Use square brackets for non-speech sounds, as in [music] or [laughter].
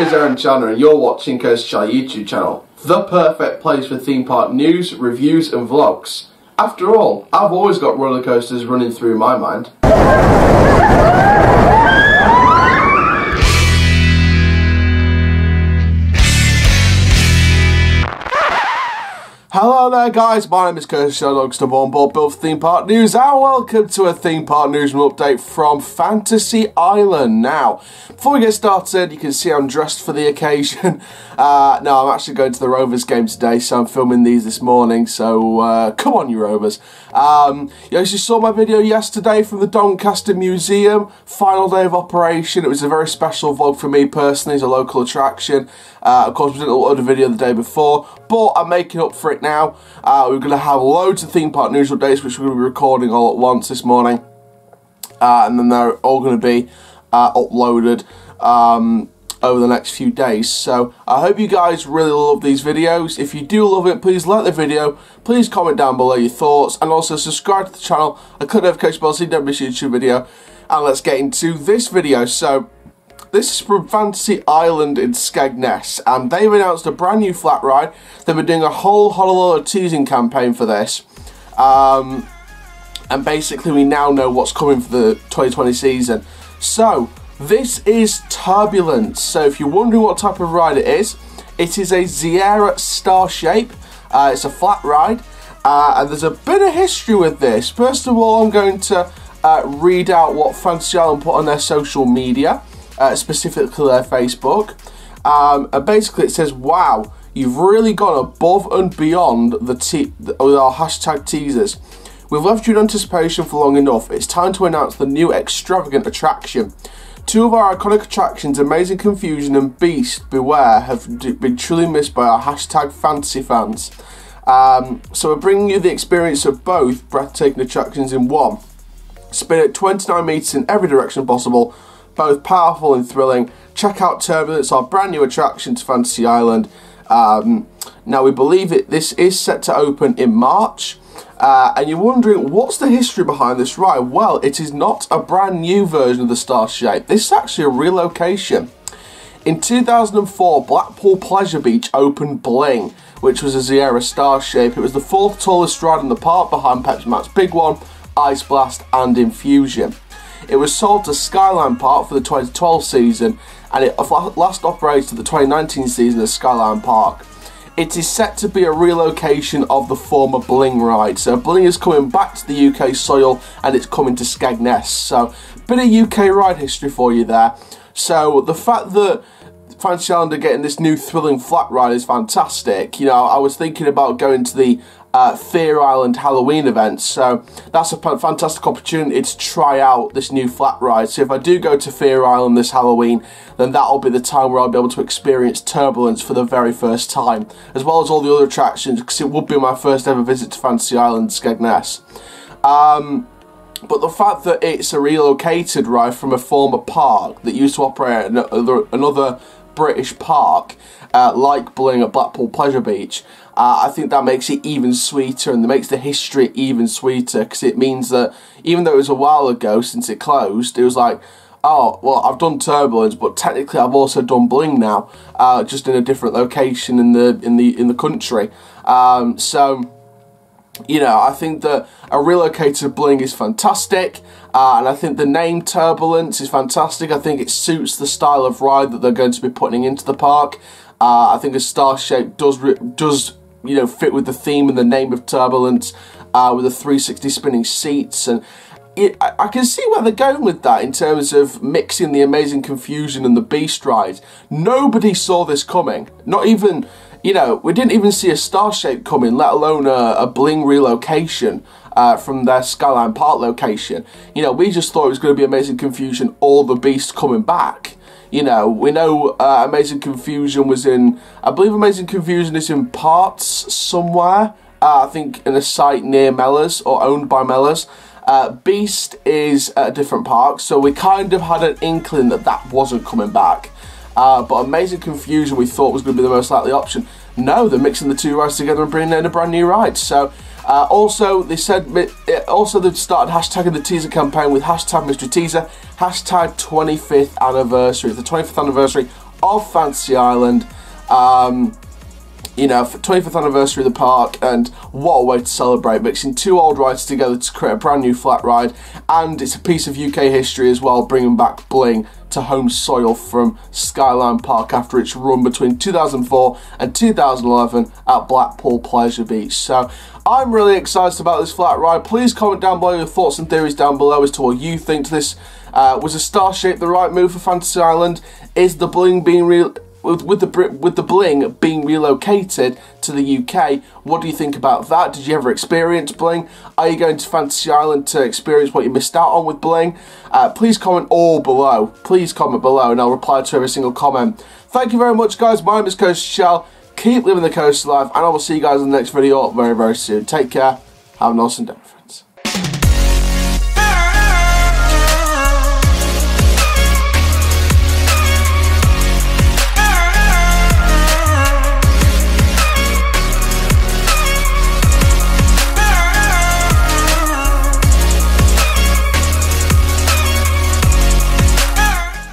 is Aaron Challoner and you're watching Coast Channel YouTube channel. The perfect place for theme park news, reviews and vlogs. After all, I've always got roller coasters running through my mind. Hello there guys, my name is Curtis Shadowdogs to on board Bill Theme Park News and welcome to a Theme Park News update from Fantasy Island. Now, before we get started, you can see I'm dressed for the occasion. [laughs] Uh, no, I'm actually going to the Rovers game today, so I'm filming these this morning, so uh, come on you Rovers. Um, you actually saw my video yesterday from the Doncaster Museum, final day of operation. It was a very special vlog for me personally, it's a local attraction. Uh, of course, we did a little other video the day before, but I'm making up for it now. Uh, we're going to have loads of theme park news updates, which we're going to be recording all at once this morning. Uh, and then they're all going to be uh, uploaded um, over the next few days. So I hope you guys really love these videos. If you do love it, please like the video, please comment down below your thoughts, and also subscribe to the channel and click notification bell so you don't miss a YouTube video. And let's get into this video. So this is from Fantasy Island in Skegness, and they've announced a brand new flat ride. They've been doing a whole Honolulu teasing campaign for this. Um, and basically we now know what's coming for the 2020 season. So, this is Turbulence. So if you're wondering what type of ride it is, it is a Zierer Star Shape. Uh, it's a flat ride. Uh, and there's a bit of history with this. First of all, I'm going to uh, read out what Fantasy Island put on their social media, uh, specifically their Facebook. Um, and basically it says, wow, you've really gone above and beyond the te- with our hashtag teasers. We've left you in anticipation for long enough. It's time to announce the new extravagant attraction. Two of our iconic attractions, Amazing Confusion and Beast Beware, have been truly missed by our hashtag fantasy fans. Um, so we're bringing you the experience of both breathtaking attractions in one. Spin at 29 metres in every direction possible, both powerful and thrilling. Check out Turbulence, our brand new attraction to Fantasy Island. Um, now we believe it. This is set to open in March. Uh, and you're wondering, what's the history behind this ride? Well, it is not a brand new version of the Star Shape. This is actually a relocation. In 2004, Blackpool Pleasure Beach opened Bling, which was a Zierer Star Shape. It was the fourth tallest ride in the park behind Pepsi Max Big One, Ice Blast and Infusion. It was sold to Skyline Park for the 2012 season and it last operated to the 2019 season at Skyline Park. It is set to be a relocation of the former Bling ride. So Bling is coming back to the UK soil and it's coming to Skegness. So bit of UK ride history for you there. So the fact that Fantasy Island getting this new thrilling flat ride is fantastic. You know, I was thinking about going to the uh, Fear Island Halloween events. So that's a fantastic opportunity to try out this new flat ride. So if I do go to Fear Island this Halloween, then that'll be the time where I'll be able to experience Turbulence for the very first time, as well as all the other attractions, because it would be my first ever visit to Fantasy Island, Skegness. Um, but the fact that it's a relocated ride from a former park that used to operate another British park, uh, like Bling at Blackpool Pleasure Beach, uh, I think that makes it even sweeter and makes the history even sweeter because it means that even though it was a while ago since it closed, it was like, oh, well, I've done Turbulence, but technically I've also done Bling now, uh, just in a different location in the in the in the country. Um, so you know, I think that a relocated bling is fantastic, uh, and I think the name Turbulence is fantastic. I think it suits the style of ride that they're going to be putting into the park. Uh, I think a star shape does does you know fit with the theme and the name of Turbulence, uh, with the 360 spinning seats and. It, I, I can see where they're going with that in terms of mixing the amazing confusion and the beast ride. Nobody saw this coming. Not even you know, we didn't even see a star shape coming, let alone a, a bling relocation uh, from their Skyline Park location. You know, we just thought it was going to be Amazing Confusion, all the beasts coming back. You know, we know uh, Amazing Confusion was in, I believe Amazing Confusion is in parts somewhere. Uh, I think in a site near Mellors or owned by Mellors. Uh, Beast is at a different park, so we kind of had an inkling that that wasn't coming back. Uh, but Amazing Confusion we thought was going to be the most likely option. No, they're mixing the two rides together and bringing in a brand new ride. So uh, also, they said also they've started hashtagging the teaser campaign with hashtag Mystery Teaser, hashtag 25th anniversary. It's the 25th anniversary of Fantasy Island. Um, you know, 25th anniversary of the park, and what a way to celebrate, mixing two old rides together to create a brand new flat ride, and it's a piece of UK history as well, bringing back bling to home soil from Skyline Park after its run between 2004 and 2011 at Blackpool Pleasure Beach. So I'm really excited about this flat ride. Please comment down below your thoughts and theories down below as to what you think this uh, was a star shape the right move for Fantasy Island? Is the bling being real? With, with the with the bling being relocated to the UK, what do you think about that? Did you ever experience bling? Are you going to Fantasy Island to experience what you missed out on with bling? Uh, please comment all below. Please comment below, and I'll reply to every single comment. Thank you very much, guys. My name is Coaster Chall. Keep living the coast life, and I will see you guys in the next video very, very soon. Take care. Have an awesome day.